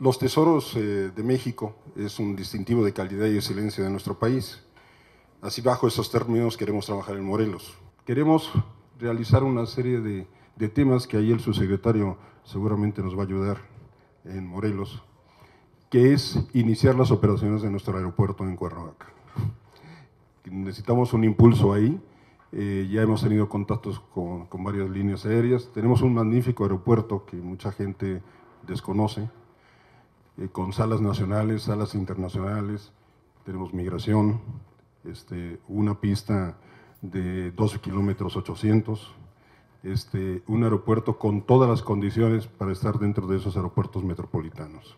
Los tesoros eh, de México es un distintivo de calidad y excelencia de nuestro país. Así bajo esos términos queremos trabajar en Morelos. Queremos realizar una serie de, de temas que ahí el subsecretario seguramente nos va a ayudar en Morelos, que es iniciar las operaciones de nuestro aeropuerto en Cuernavaca. Necesitamos un impulso ahí, eh, ya hemos tenido contactos con, con, varias líneas aéreas, tenemos un magnífico aeropuerto que mucha gente desconoce, eh, con salas nacionales, salas internacionales, tenemos migración, este, una pista de 12 kilómetros 800, este, un aeropuerto con todas las condiciones para estar dentro de esos aeropuertos metropolitanos.